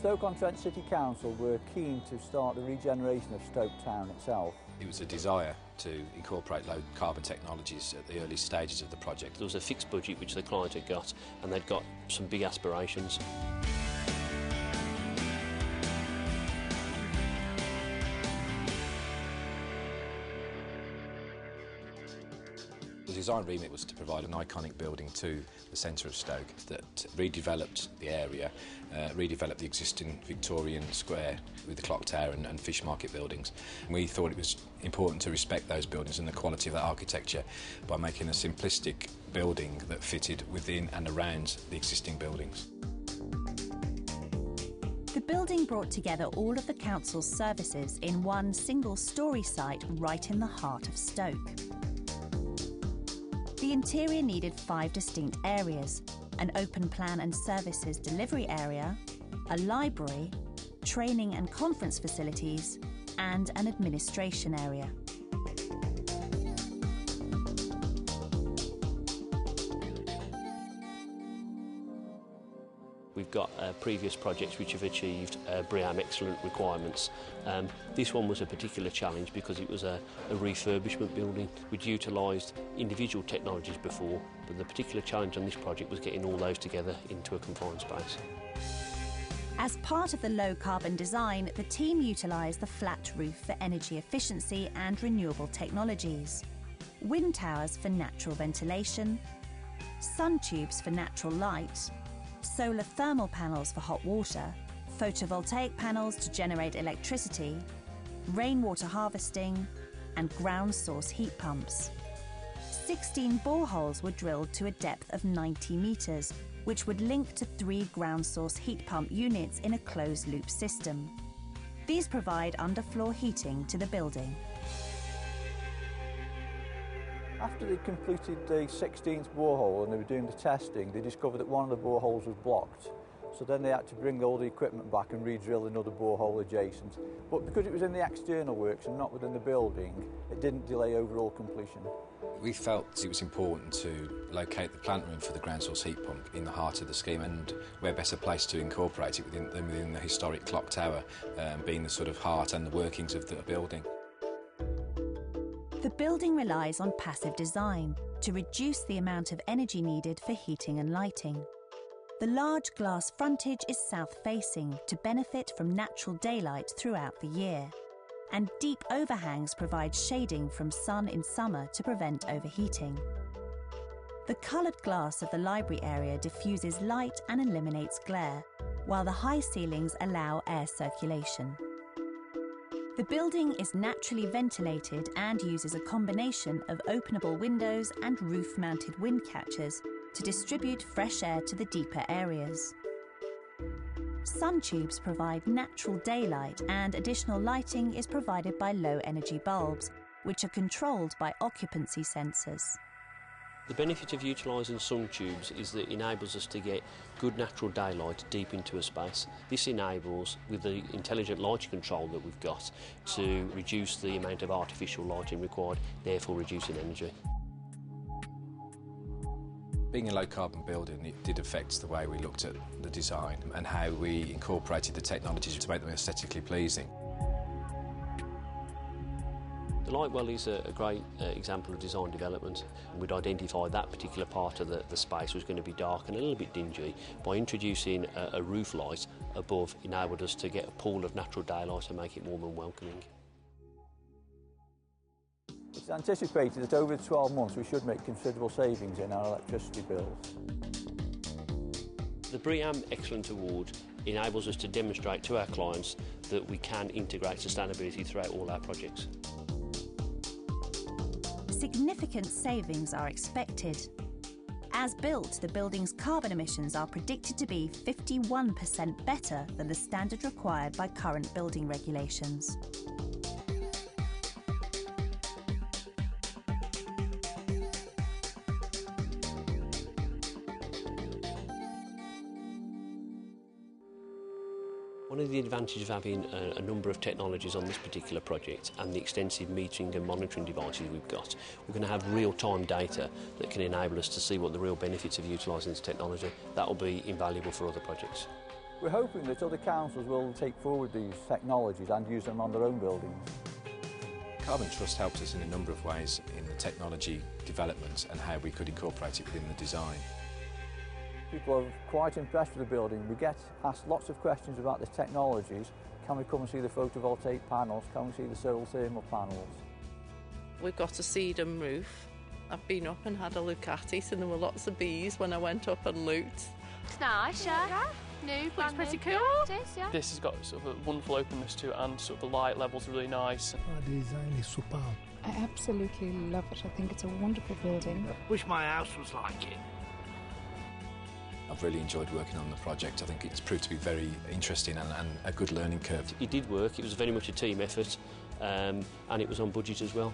Stoke-on-Trent City Council were keen to start the regeneration of Stoke Town itself. It was a desire to incorporate low carbon technologies at the early stages of the project. There was a fixed budget which the client had got and they'd got some big aspirations. The design remit was to provide an iconic building to the centre of Stoke that redeveloped the area, uh, redeveloped the existing Victorian square with the clock tower and, and fish market buildings. And we thought it was important to respect those buildings and the quality of that architecture by making a simplistic building that fitted within and around the existing buildings. The building brought together all of the council's services in one single story site right in the heart of Stoke. The interior needed five distinct areas an open plan and services delivery area, a library, training and conference facilities, and an administration area. We've got uh, previous projects which have achieved uh, BREEAM excellent requirements. Um, this one was a particular challenge because it was a, a refurbishment building. We'd utilised individual technologies before, but the particular challenge on this project was getting all those together into a confined space. As part of the low carbon design, the team utilised the flat roof for energy efficiency and renewable technologies, wind towers for natural ventilation, sun tubes for natural light, solar thermal panels for hot water, photovoltaic panels to generate electricity, rainwater harvesting, and ground source heat pumps. 16 boreholes were drilled to a depth of 90 metres, which would link to three ground source heat pump units in a closed loop system. These provide underfloor heating to the building. After they completed the 16th borehole and they were doing the testing, they discovered that one of the boreholes was blocked. So then they had to bring all the equipment back and re-drill another borehole adjacent. But because it was in the external works and not within the building, it didn't delay overall completion. We felt it was important to locate the plant room for the ground source heat pump in the heart of the scheme and where better place to incorporate it within, than within the historic clock tower, um, being the sort of heart and the workings of the building. The building relies on passive design to reduce the amount of energy needed for heating and lighting. The large glass frontage is south facing to benefit from natural daylight throughout the year. And deep overhangs provide shading from sun in summer to prevent overheating. The coloured glass of the library area diffuses light and eliminates glare, while the high ceilings allow air circulation. The building is naturally ventilated and uses a combination of openable windows and roof mounted wind catchers to distribute fresh air to the deeper areas. Sun tubes provide natural daylight, and additional lighting is provided by low energy bulbs, which are controlled by occupancy sensors. The benefit of utilising sun tubes is that it enables us to get good natural daylight deep into a space. This enables, with the intelligent lighting control that we've got, to reduce the amount of artificial lighting required, therefore reducing energy. Being a low carbon building, it did affect the way we looked at the design and how we incorporated the technologies to make them aesthetically pleasing. The Lightwell is a, a great uh, example of design development. We'd identified that particular part of the, the space was going to be dark and a little bit dingy. By introducing a, a roof light above enabled us to get a pool of natural daylight and make it warm and welcoming. It's anticipated that over 12 months we should make considerable savings in our electricity bills. The BREEAM Excellent Award enables us to demonstrate to our clients that we can integrate sustainability throughout all our projects. Significant savings are expected. As built, the building's carbon emissions are predicted to be 51% better than the standard required by current building regulations. One of the advantages of having a, a, number of technologies on this particular project and the extensive metering and monitoring devices we've got, we're going to have real-time data that can enable us to see what the real benefits of utilising this technology. That will be invaluable for other projects. We're hoping that other councils will take forward these technologies and use them on their own buildings. Carbon Trust helps us in a number of ways in the technology development and how we could incorporate it within the design. People are quite impressed with the building. We get asked lots of questions about the technologies. Can we come and see the photovoltaic panels? Can we see the solar thermal panels? We've got a sedum roof. I've been up and had a look at it and there were lots of bees when I went up and looked. It's nice, yeah. New, Looks brand pretty new. cool. Yeah, it is, yeah. This has got sort of a wonderful openness to it and sort of the light levels are really nice. The design is superb. I absolutely love it. I think it's a wonderful building. Wish my house was like it. I've really enjoyed working on the project. I think it's proved to be very interesting and, and a good learning curve. It did work, it was very much a team effort um, and it was on budget as well.